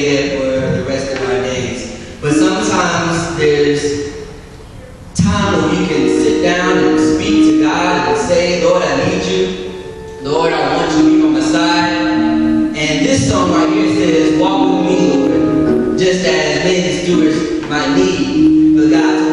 stay for the rest of our days. But sometimes there's time when you can sit down and speak to God and say, Lord, I need you. Lord, I want you to be by my side. And this song right here says, walk with me, Lord, just as men and stewards might need. the God's